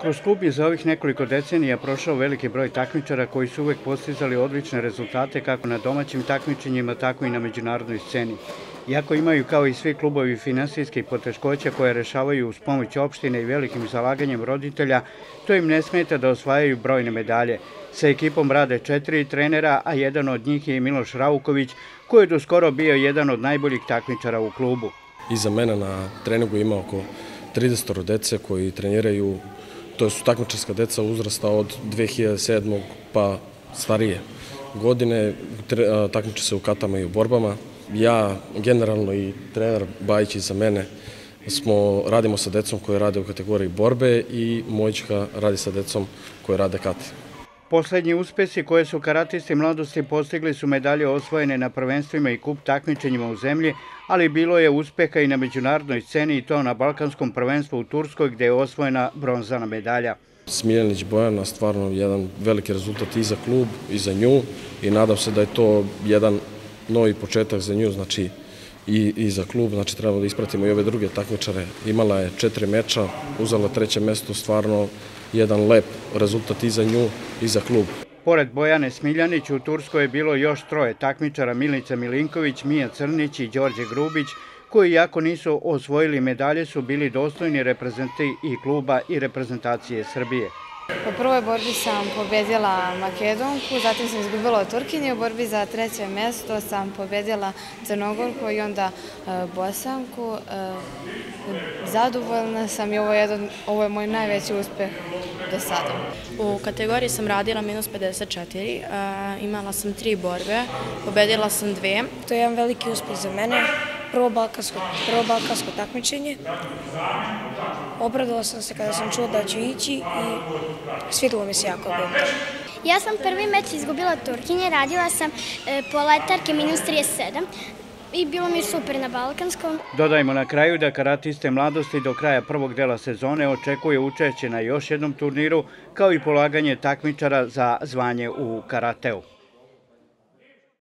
Kroz klub je za ovih nekoliko decenija prošao veliki broj takmičara koji su uvek postizali odlične rezultate kako na domaćim takmičenjima, tako i na međunarodnoj sceni. Iako imaju kao i svi klubovi finansijske poteškoće koje rešavaju uz pomoć opštine i velikim zalaganjem roditelja, to im ne smeta da osvajaju brojne medalje. Sa ekipom rade četiri trenera, a jedan od njih je Miloš Rauković, koji je do skoro bio jedan od najboljih takmičara u klubu. Iza mene na treningu ima oko 30 dece koji treniraju, to su takmičarska deca uzrasta od 2007. pa starije godine, takmiče se u katama i u borbama. Ja, generalno i trener Bajić iza mene, smo, radimo sa decom koje rade u kategoriji borbe i Mojčka radi sa decom koje rade kate. Poslednji uspesi koje su karatisti mladosti postigli su medalje osvojene na prvenstvima i kup takmičenjima u zemlji, ali bilo je uspeha i na međunarodnoj sceni i to na Balkanskom prvenstvu u Turskoj gde je osvojena bronzana medalja. Smiljanić Bojana stvarno jedan veliki rezultat i za klub i za nju i nadam se da je to jedan novi početak za nju, znači i, i za klub, znači trebamo da ispratimo i ove druge takmičare. Imala je četiri meča, uzela treće mesto, stvarno jedan lep rezultat i za nju i za klub. Pored Bojane Smiljanić, u Turskoj je bilo još troje takmičara Milica Milinković, Mija Crnić i Đorđe Grubić, koji jako nisu osvojili medalje su bili dostojni reprezenti i kluba i reprezentacije Srbije. U prvoj borbi sam pobedila Makedonku, zatim sam izgubila od Turkinje, u borbi za treće mesto sam pobedila Crnogorku i onda e, Bosanku. E, zadovoljna sam i ovo je, jedan, ovo je moj najveći uspeh do sada. U kategoriji sam radila minus 54, e, imala sam tri borbe, pobedila sam dve. To je jedan veliki uspeh za mene, prvo balkansko, prvo balkansko takmičenje. Obradila sam se kada sam čula da ću ići i svidilo mi se jako bilo. Ja sam prvi meč izgubila Turkinje, radila sam e, poletarke minus 37 i bilo mi super na Balkanskom. Dodajmo na kraju da karatiste mladosti do kraja prvog dela sezone očekuje učešće na još jednom turniru kao i polaganje takmičara za zvanje u karateu.